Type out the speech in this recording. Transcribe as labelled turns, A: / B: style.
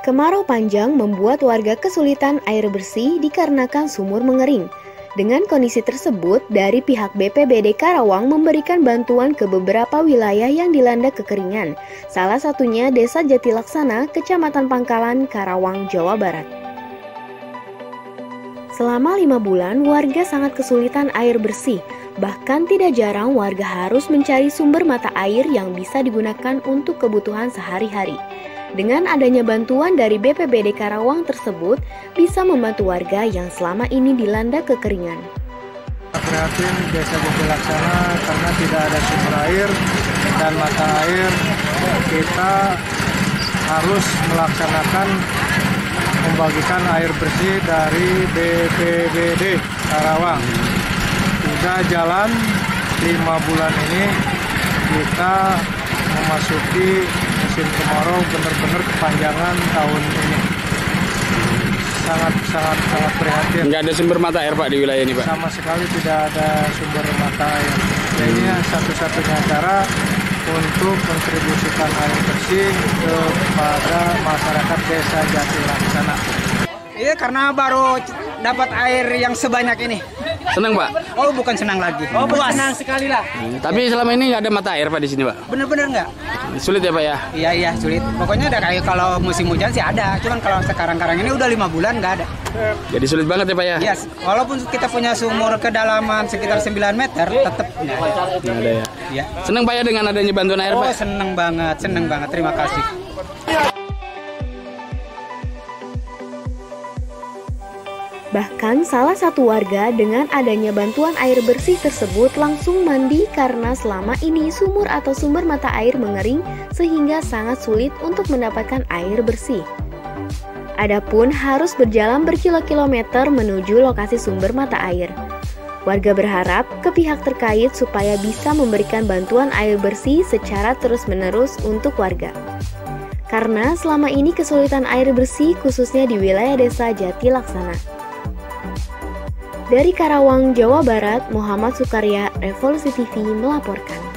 A: Kemarau panjang membuat warga kesulitan air bersih dikarenakan sumur mengering. Dengan kondisi tersebut, dari pihak BPBD Karawang memberikan bantuan ke beberapa wilayah yang dilanda kekeringan. Salah satunya Desa Jatilaksana, Kecamatan Pangkalan, Karawang, Jawa Barat. Selama lima bulan, warga sangat kesulitan air bersih. Bahkan tidak jarang warga harus mencari sumber mata air yang bisa digunakan untuk kebutuhan sehari-hari. Dengan adanya bantuan dari BPBD Karawang tersebut bisa membantu warga yang selama ini dilanda kekeringan.
B: Prihatin Desa Laksana karena tidak ada sumber air dan mata air kita harus melaksanakan membagikan air bersih dari BPBD Karawang. Sudah jalan lima bulan ini kita memasuki musim kemarau benar-benar kepanjangan tahun ini. Sangat sangat sangat prihatin.
C: Nggak ada sumber mata air Pak di wilayah ini Pak?
B: Sama sekali tidak ada sumber mata air. Hmm. satu-satunya cara untuk kontribusikan air bersih kepada masyarakat desa Jati Laksana.
D: Iya karena baru dapat air yang sebanyak ini.
C: Senang Pak?
D: Oh bukan senang lagi.
E: Oh puas. senang sekali lah.
C: Hmm, tapi selama ini nggak ada mata air Pak di sini Pak?
D: Bener-bener nggak.
C: Sulit ya Pak ya?
D: Iya iya sulit. Pokoknya ada kayak kalau musim hujan sih ada. Cuman kalau sekarang-karang ini udah lima bulan nggak ada.
C: Jadi sulit banget ya Pak ya?
D: Iya. Yes. Walaupun kita punya sumur kedalaman sekitar 9 meter, tetap nggak ada.
C: Nggak ada ya? Iya. Senang Pak ya dengan adanya bantuan air
D: oh,
C: Pak?
D: Oh seneng banget, seneng banget. Terima kasih.
A: Bahkan salah satu warga dengan adanya bantuan air bersih tersebut langsung mandi karena selama ini sumur atau sumber mata air mengering sehingga sangat sulit untuk mendapatkan air bersih. Adapun harus berjalan berkilo-kilometer menuju lokasi sumber mata air. Warga berharap ke pihak terkait supaya bisa memberikan bantuan air bersih secara terus-menerus untuk warga. Karena selama ini kesulitan air bersih khususnya di wilayah desa Jati Laksana. Dari Karawang, Jawa Barat, Muhammad Sukarya, Revolusi TV melaporkan.